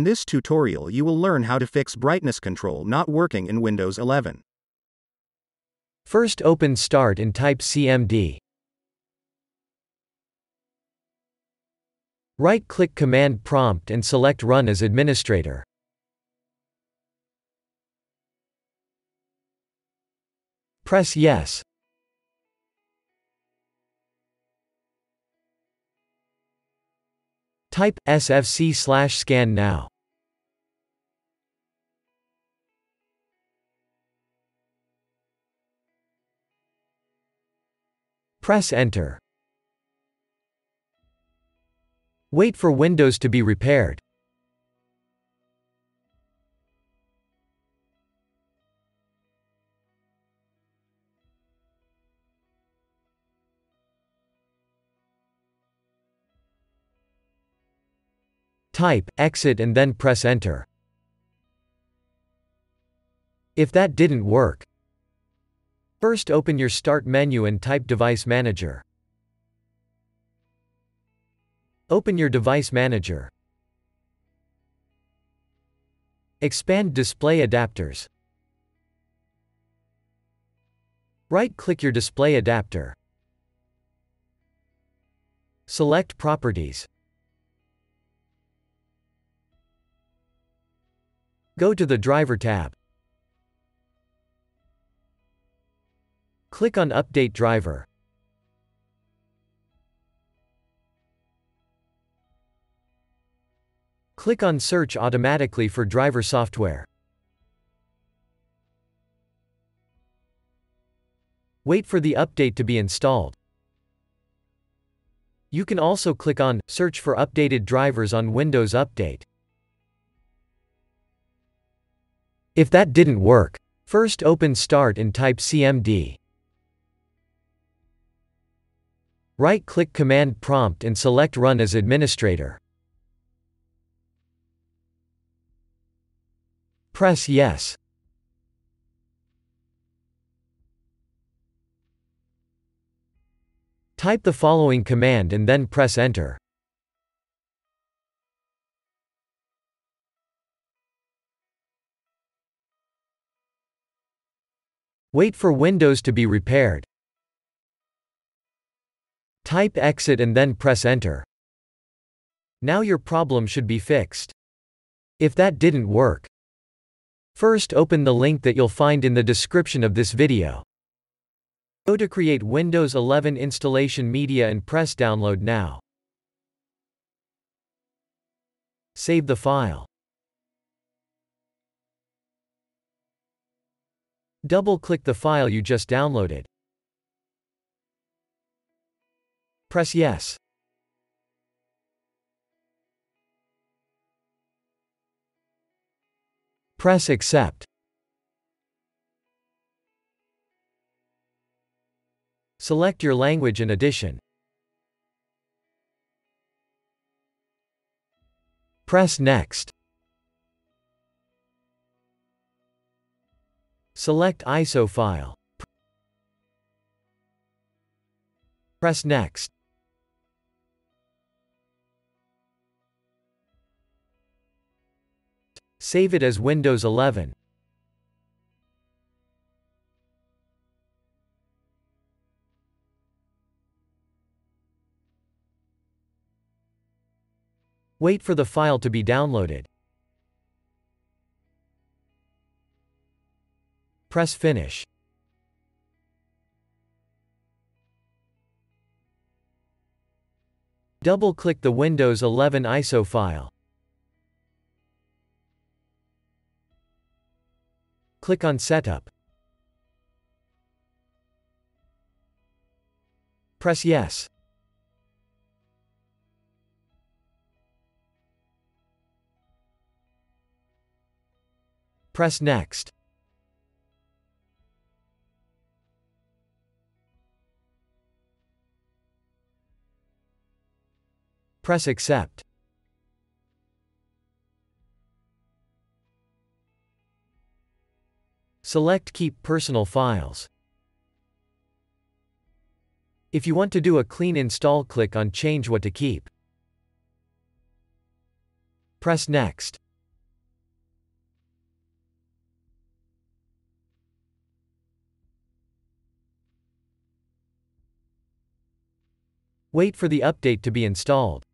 In this tutorial you will learn how to fix brightness control not working in Windows 11. First open Start and type CMD. Right-click Command Prompt and select Run as Administrator. Press Yes. Type sfc slash scan now. Press Enter. Wait for Windows to be repaired. Type, exit and then press enter. If that didn't work, first open your Start menu and type Device Manager. Open your Device Manager. Expand Display Adapters. Right-click your display adapter. Select Properties. Go to the Driver tab. Click on Update Driver. Click on Search automatically for driver software. Wait for the update to be installed. You can also click on Search for updated drivers on Windows Update. If that didn't work, first open Start and type CMD. Right-click Command Prompt and select Run as Administrator. Press Yes. Type the following command and then press Enter. Wait for Windows to be repaired. Type exit and then press enter. Now your problem should be fixed. If that didn't work, first open the link that you'll find in the description of this video. Go to create Windows 11 installation media and press download now. Save the file. Double-click the file you just downloaded. Press Yes. Press Accept. Select your language and edition. Press Next. Select ISO file. Press Next. Save it as Windows 11. Wait for the file to be downloaded. Press Finish. Double-click the Windows 11 ISO file. Click on Setup. Press Yes. Press Next. Press Accept. Select Keep Personal Files. If you want to do a clean install click on Change what to keep. Press Next. Wait for the update to be installed.